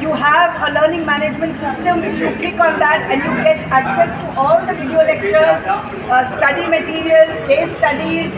You have a learning management system which you click on that and you get access to all the video lectures, uh, study material, case studies.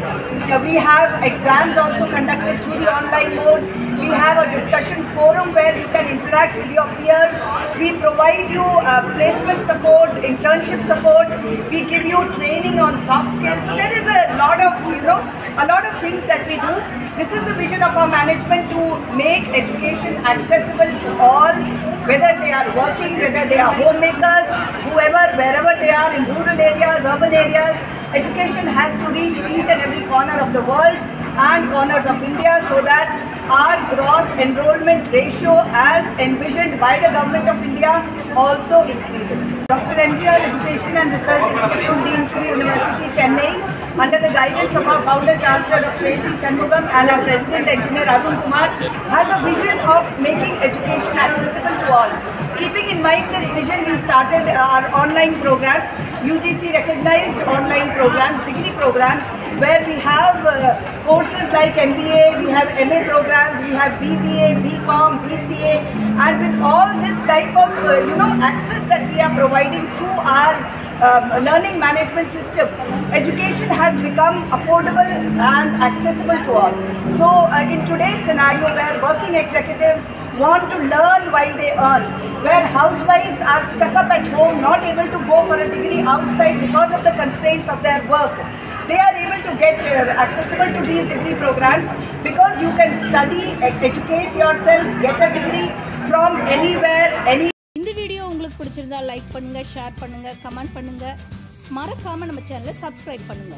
we have exams also conducted through the online mode. We have a discussion forum where you can interact with your peers. We provide you uh, placement support, internship support. We give you training on soft skills. So there is a lot of, you know, a lot of things that we do. This is the vision of our management to make education accessible to all, whether they are working, whether they are homemakers, whoever, wherever they are in rural areas, urban areas. Education has to reach each and every corner of the world and corners of India so that our gross enrollment ratio as envisioned by the government of India also increases. Dr. MGR Education and Research Institute, Deemed to University, Chennai, under the guidance of our founder Chancellor Dr. A.C. Shanmugam and our President Engineer Arun Kumar, has a vision of making education accessible to all. Keeping in this vision, we started our online programs, UGC recognized online programs, degree programs, where we have uh, courses like MBA, we have MA programs, we have BBA, BCom, BCA, and with all this type of uh, you know access that we are providing through our um, learning management system, education has become affordable and accessible to all. So uh, in today's scenario where working executives want to learn while they earn, where housewives are stuck up at home, not able to go for a degree outside because of the constraints of their work, they are able to get uh, accessible to these degree programs because you can study, educate yourself, get a degree from anywhere, any இந்த video உங்களுக்கு பிடிச்சிருந்தா like பண்ணுங்க share பண்ணுங்க comment பண்ணுங்க மறக்காம நம்ம சேனலை subscribe பண்ணுங்க